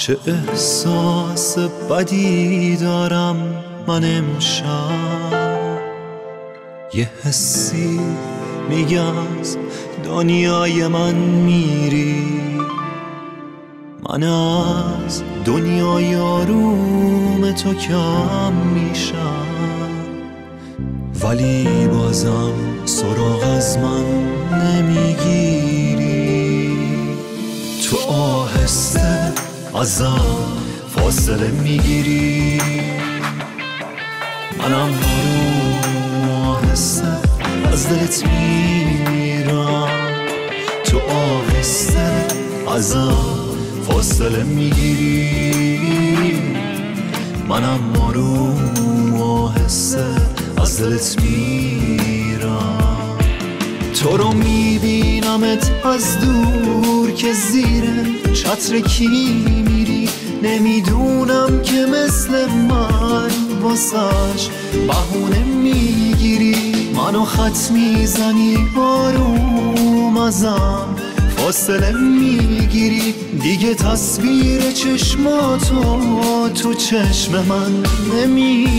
چه احساس بدی دارم من امشب؟ یه حسی میگه دنیای من میری. من از دنیای آروم تو کم میشم. ولی بازم سراغ از من نمی‌گیری ازم فاصله می‌گیری. منم آروم آهسته از دلت میرم تو آهسته ازم فاصله می‌گیری. منم آروم آهسته از دلت میرم تو رو میبینمت از دور که زیر چتر کی میری؟ نمی‌دونم که مثل من واسش بهونه می‌گیری. منو خط می‌زنی آروم ازم فاصله می‌گیری. دیگه تصویر چشماتو تو چشم من نمی‌بینی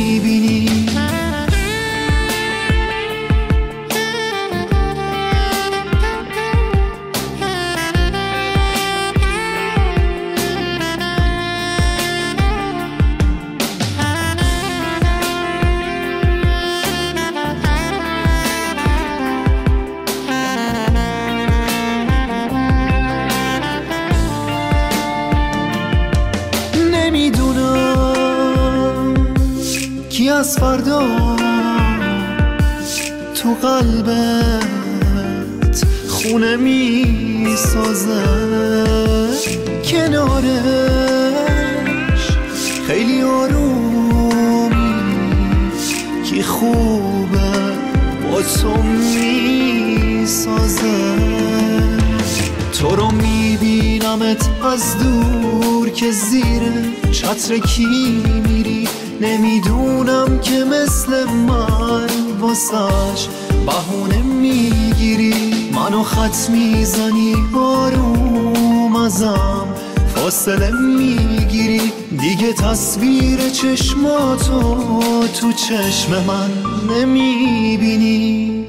کی از فردا تو قلبت خونه می سازه کنارش خیلی آرومی کی خوبه با تو می سازه تو رو میبینمت از دور که زیر چتر کی میری؟ نمی‌دونم که مثل من واسش بهونه می‌گیری. منو خط می‌زنی آروم ازم فاصله می‌گیری. دیگه تصویر چشماتو تو چشم من نمی‌بینی.